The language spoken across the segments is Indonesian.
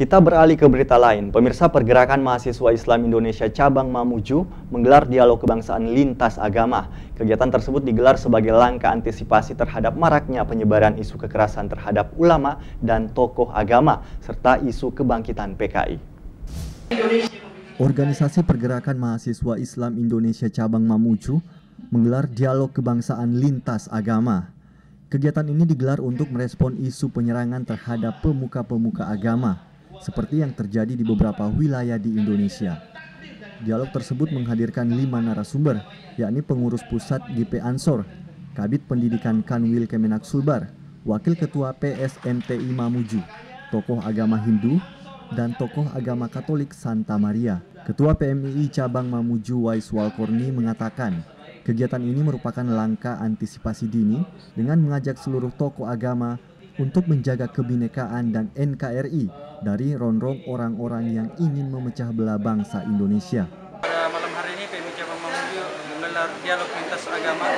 Kita beralih ke berita lain. Pemirsa Pergerakan Mahasiswa Islam Indonesia Cabang Mamuju menggelar dialog kebangsaan lintas agama. Kegiatan tersebut digelar sebagai langkah antisipasi terhadap maraknya penyebaran isu kekerasan terhadap ulama dan tokoh agama serta isu kebangkitan PKI. Organisasi Pergerakan Mahasiswa Islam Indonesia Cabang Mamuju menggelar dialog kebangsaan lintas agama. Kegiatan ini digelar untuk merespon isu penyerangan terhadap pemuka-pemuka agama seperti yang terjadi di beberapa wilayah di Indonesia. Dialog tersebut menghadirkan lima narasumber, yakni pengurus pusat GP Ansor, Kabit Pendidikan Kanwil Kemenak Sulbar, Wakil Ketua PSMTI Mamuju, tokoh agama Hindu, dan tokoh agama Katolik Santa Maria. Ketua PMII Cabang Mamuju Wais Walkorni mengatakan, kegiatan ini merupakan langkah antisipasi dini dengan mengajak seluruh tokoh agama untuk menjaga kebinekaan dan NKRI dari ronrong orang-orang yang ingin memecah belah bangsa Indonesia. Pada malam hari ini PMI Cabang Mamuju menggelar dialog lintas agama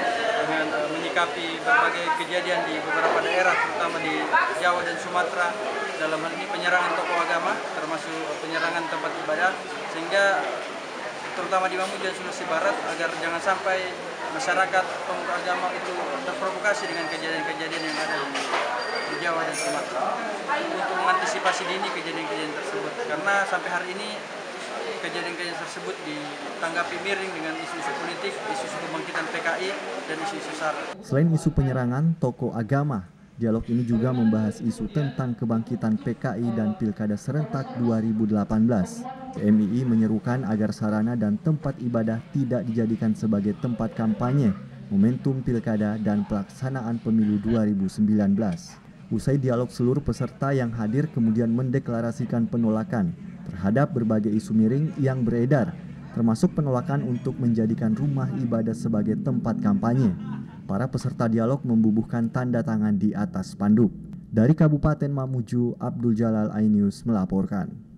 dengan uh, menyikapi berbagai kejadian di beberapa daerah terutama di Jawa dan Sumatera dalam hal ini penyerangan tokoh agama termasuk penyerangan tempat ibadah sehingga terutama di Mamuju dan Sulawesi Barat agar jangan sampai masyarakat pemuka agama itu terprovokasi dengan kejadian-kejadian yang ada di Jawa dan Sumatera untuk mengantisipasi dini kejadian-kejadian tersebut karena sampai hari ini kejadian-kejadian tersebut ditanggapi miring dengan isu-isu politik, isu-isu kebangkitan PKI dan isu-isu SARA. Selain isu penyerangan tokoh agama, dialog ini juga membahas isu tentang kebangkitan PKI dan Pilkada serentak 2018. PMII menyerukan agar sarana dan tempat ibadah tidak dijadikan sebagai tempat kampanye, momentum pilkada dan pelaksanaan pemilu 2019. Usai dialog seluruh peserta yang hadir kemudian mendeklarasikan penolakan terhadap berbagai isu miring yang beredar, termasuk penolakan untuk menjadikan rumah ibadah sebagai tempat kampanye. Para peserta dialog membubuhkan tanda tangan di atas spanduk. Dari Kabupaten Mamuju, Abdul Jalal Ainius melaporkan.